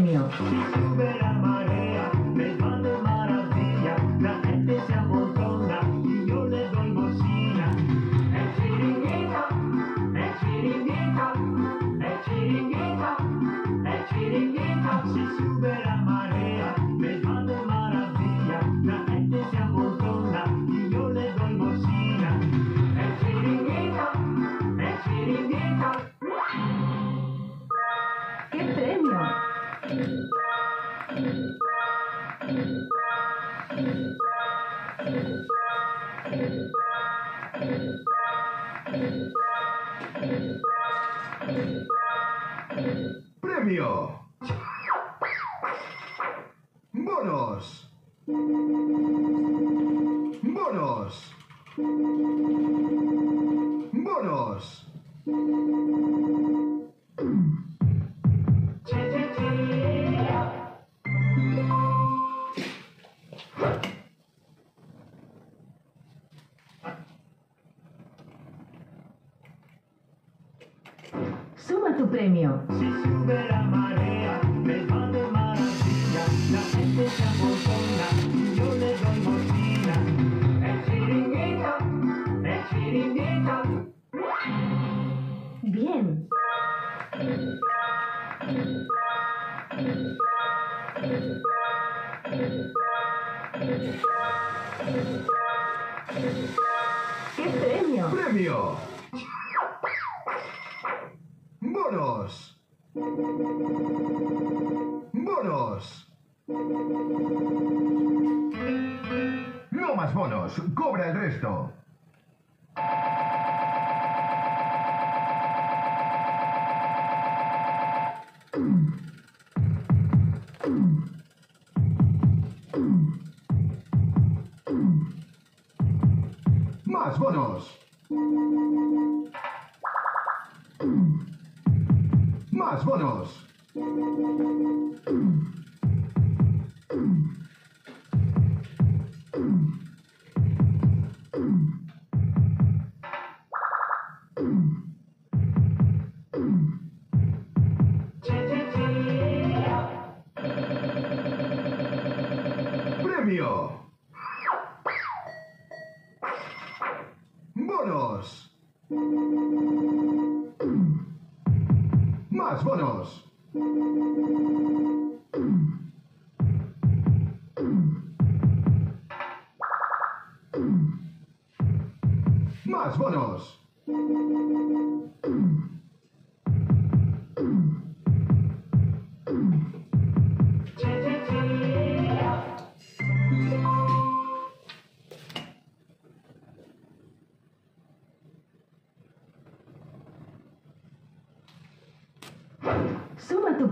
Suma tu premio. ¡Premio! ¡Bonos! Suma tu premio. Si sube la marea, me de maravilla, la gente se amontona y yo le doy bocina. El chiringuito, el chiringuito. Bien. ¡Qué premio! ¡Premio! ¡Bonos! ¡Bonos! No más bonos, cobra el resto. ¡Más bonos! ¡Más bonos! ¡Premio! ¡Bonos! ¡Más bonos! ¡Más bonos!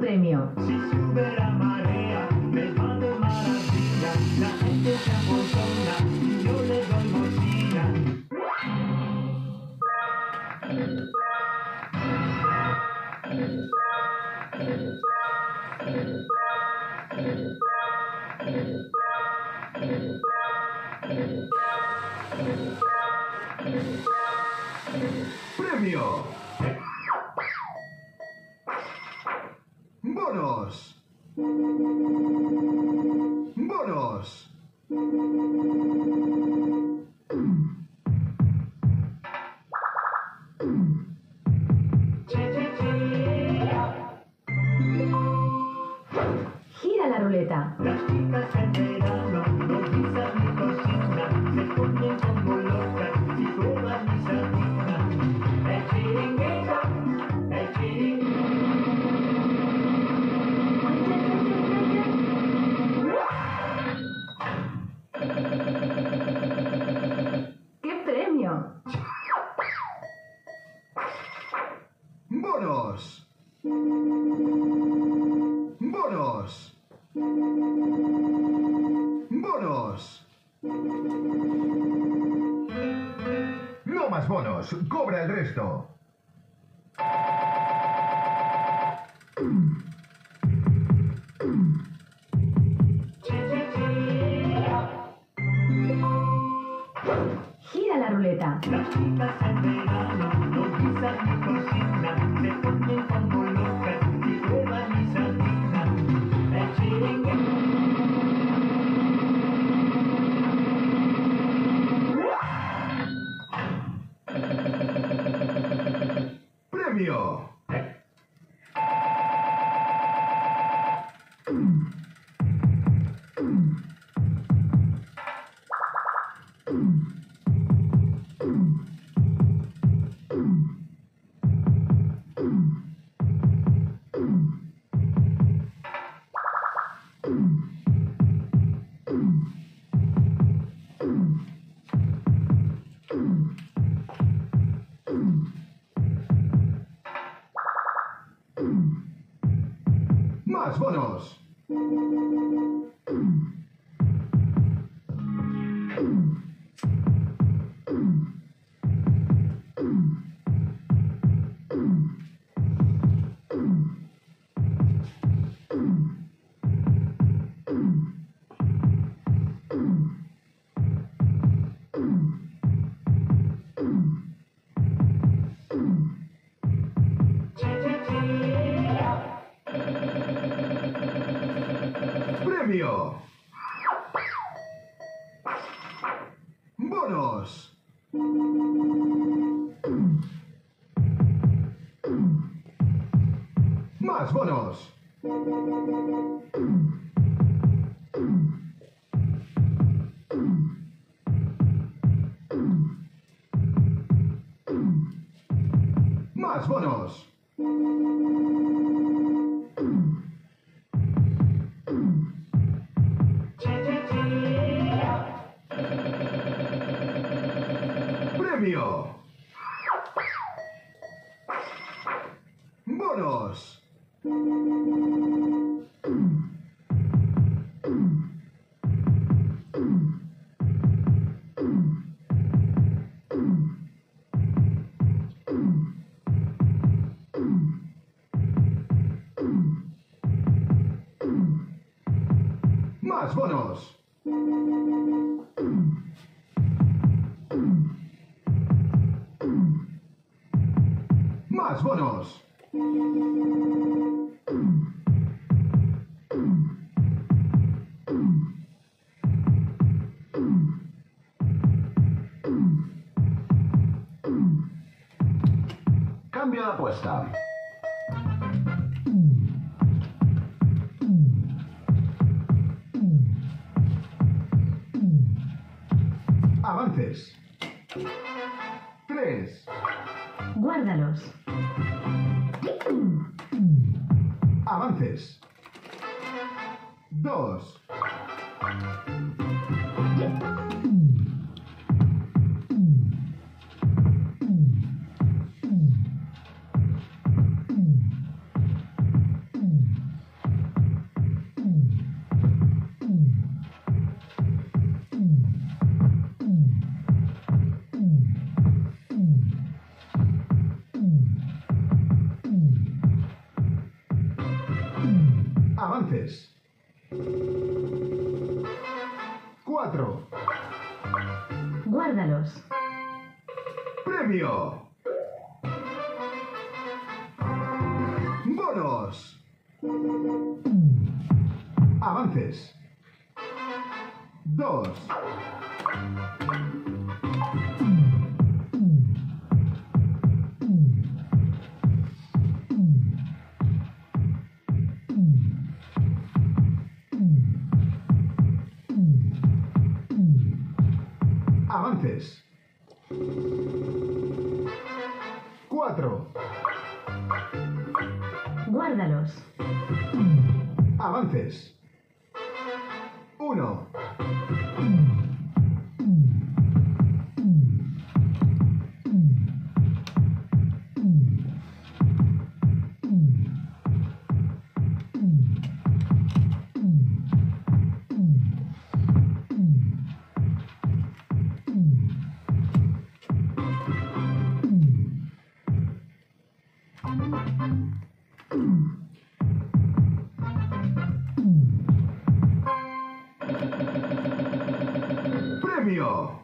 Premio. Si sube la marea, me va de maravilla, la gente se amontona y yo le doy bocina. ¡Premio! 大。嗯 bonos, cobra el resto. Más bonos. Más bonos. Premio. Más bonos. Cambio de apuesta. Avances. Tres. Guárdalos. Avances. Dos. Premio. Bonos. Avances. Dos. Avances. Uno. Premio.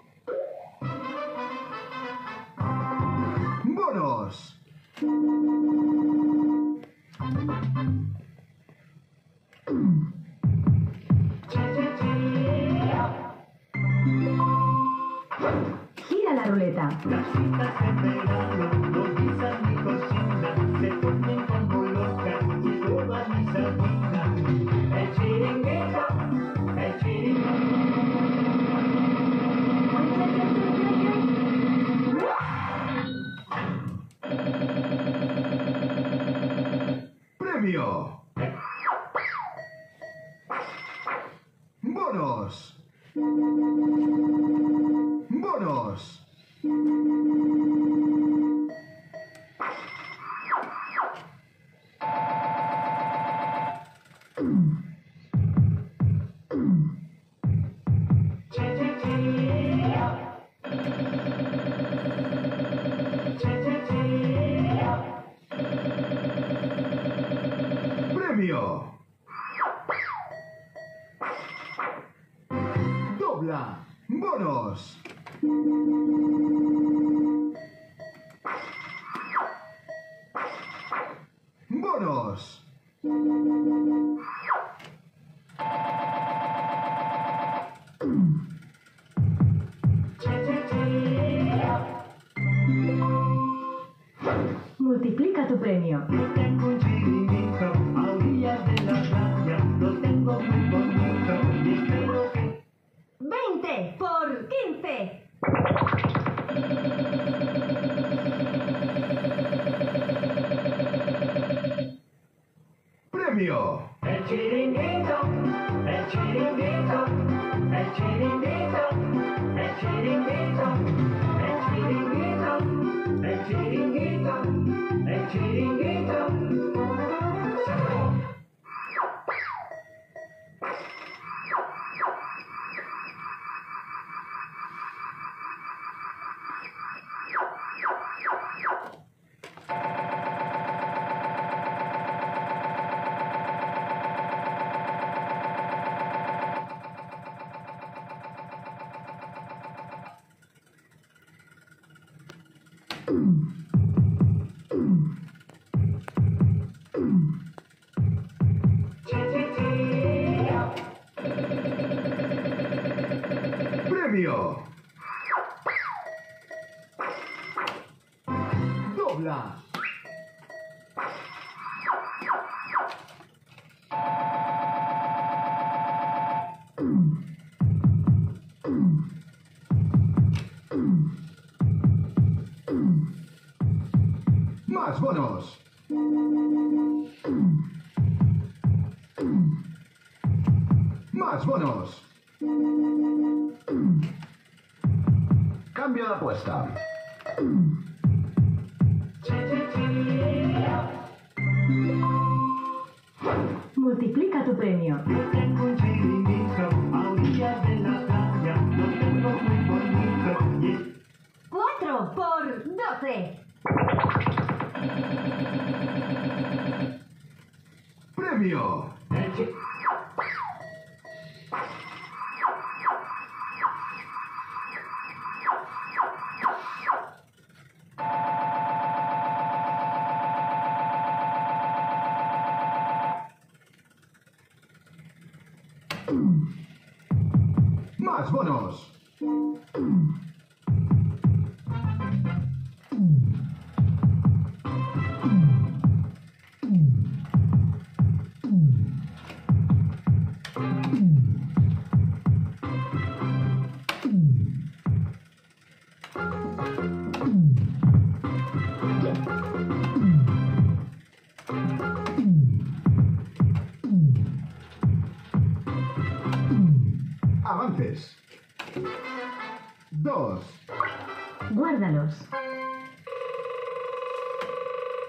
Seguros. Más bonos. Más bonos. Cambio de apuesta. Triplica tu premio. Cuatro por doce. Premio. नमोस्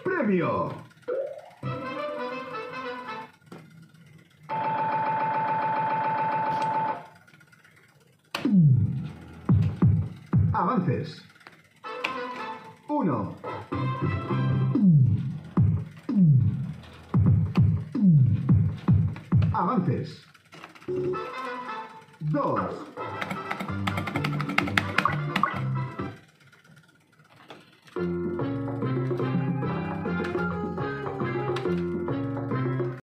Premio. Avances. Uno.